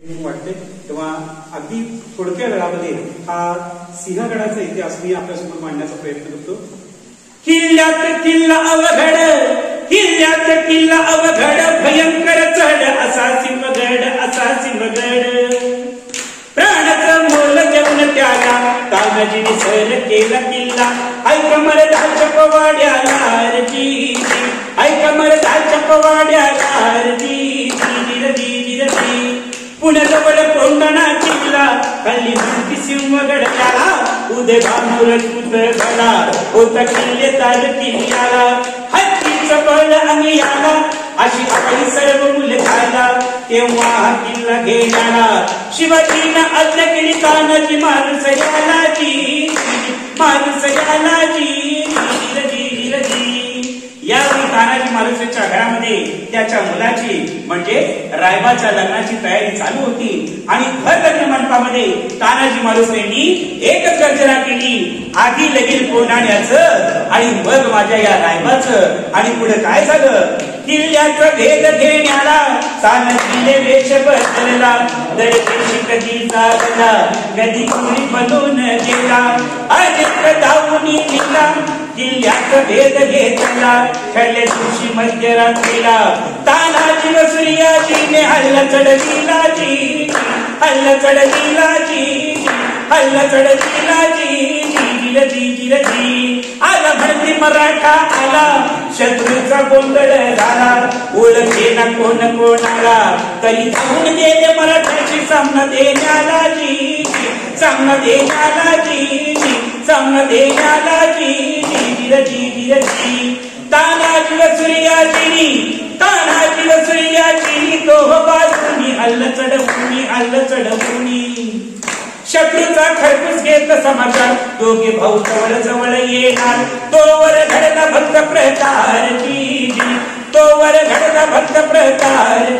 वाटते तेव्हा अगदी थोडक्या वेळामध्ये हा सिंहगडाचा इतिहास मी आपल्यासमोर मांडण्याचा प्रयत्न करतो. किल्ल्यात किल्ला अवघड किल्ल्यात किल्ला अवघड भयंकर चढ असा सिंहगड असा सिंहगड. प्राणाचं मोल जेवण त्याला तानाजीने सर केला किल्ला. ऐक मरदाच्या पवाड्याला आरती ऐक मरदाच्या पवाड्याला आरती पुण्याजवळ कोंडणा किल्ला खाली म्हणती सिंहगडला उदय भानूर घडा होता किल्ले ताल किल्ल्याला हत्तीचं बळ आणि आला अशी आपली सर्व मुले झाला. तेव्हा हा किल्ला घेणारा. शिवाजीनं आज्ञा केली तानाजी माणूस माणूस यालाजी जी तानाजी मालुसरेच्या घरामध्ये त्याच्या मुलाची म्हणजे रायबाच्या लग्नाची तयारी चालू होती. आणि घर लग्न मंडपामध्ये तानाजी मालुसरेंनी एकच गर्जना केली. आधी लगीन कोणाण्याचं आणि मग माझ्या या रायबाचं. आणि पुढे काय झालं? किल्ल्याचं भेद घेण्याला तानाजीने वेश बदलला. दर कधी जागला कधी कुणी बनून गेला? अजित धावून निघाला. किल्ल्यात भेद घेतला. खडले दिवशी मध्यरात्रीला तानाजी व सूर्याजीने हल्ला चढविला जी हल्ला चढविला जी हल्ला चढविला जी जिल जी जिल जी आला भरती मराठा आला शत्रूचा गोंधळ झाला. ओळखे ना कोण कोणाला? तरी धावून गेले मराठ्याची सामना देण्याला जी सामना देण्याला जी सामना देण्याला जी जिल जी तानाजी व तानाजी व तो हो बाजूनी हल्ल चढवूनी हल्ल चढवूनी. शत्रूचा खरपूस घेत समाचार दोघे भाऊ जवळ जवळ येणार. तोवर घडला भक्त प्रकार तोवर घडला भक्त प्रकार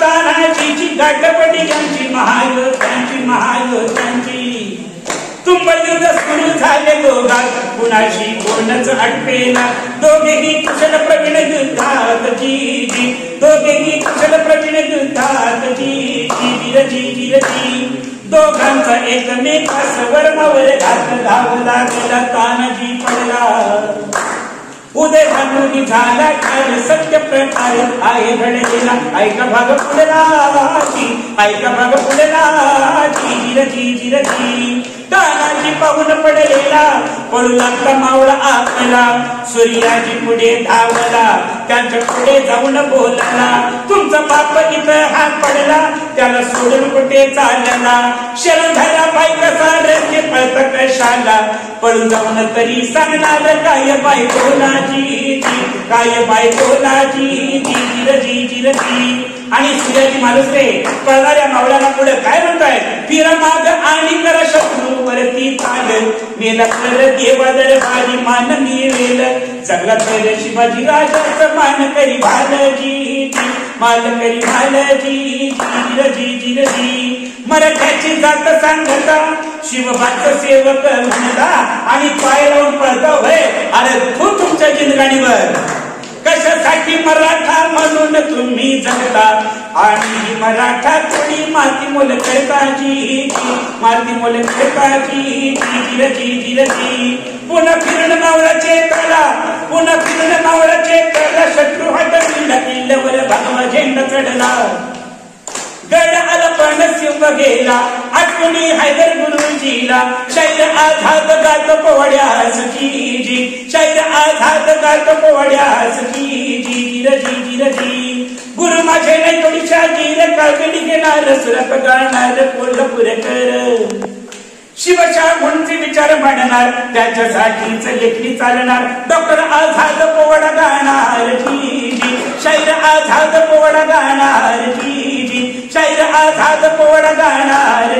भानुवता त्यांची गाठपटी त्यांची महायोध्यांची महायोध्यांची तुंबळ युद्ध सुरू झाले दोघात. कुणाशी कोणच अटपेना दोघेही कुशल प्रवीण युद्धात जी दोघेही कुशल प्रवीण युद्धात जी जी जी दोघांचा एकमेकास वर्मावर घात धावला गेला तानाजी पडला. उदय भानुनी झाला ठार सत्य प्रकार आहे घडलेला ऐका भाग पुढला ऐका भाग पुढला जी जी जी जी तानाजी पाहून पडलेला पळू कमावला आपला सूर्याजी पुढे धावला. त्यांच्या पुढे जाऊन बोलला. तुमचा बाप इथं हात पडला. त्याला सोडून कुठे चालला? शरण झाला बाई कसा रस्ते पळत कशाला? पळून जाऊन तरी सांगणार काय बाई बोलाजी काय बाय बोलाजी जी जी जी आणि सूर्याजी ते पळणाऱ्या मावळ्याला पुढे काय म्हणताय फिरा माग आणि मेला तर देवा दरबारी मान मिळेल जगला तर शिवाजी राजाचं मान करी भालजी माल करी भालजी जिरजी जी मराठ्याची जात सांगता शिवबाच सेवक म्हणता. आणि पाय लावून पळता होय. अरे तू तुमच्या जिंदगाणीवर कशासाठी मराठा म्हणून तुम्ही जगता? आणि मराठा कोणी? माती मोल करताची माती मोल करताची जी जी पुन्हा फिरण मावळाचे तळा. पुन्हा फिरण मावळाचे आला सिंह गेला. आठवणी हैदर गुरुजीला. शैल आझाद गात पोवड्यास की जी शैल आझाद गात पोवड्यास की जी जिर जी गुरु माझे नाही थोडीशा गिर कागडी घेणार सुरत गाणार कोल्हापूर कर शिवशा म्हणचे विचार मांडणार. त्याच्यासाठीच लेखणी चालणार. डॉक्टर आझाद पोवडा गाणार. की शैल आझाद पोवडा गाणार. की शैर आझाद पोवडा गाणार.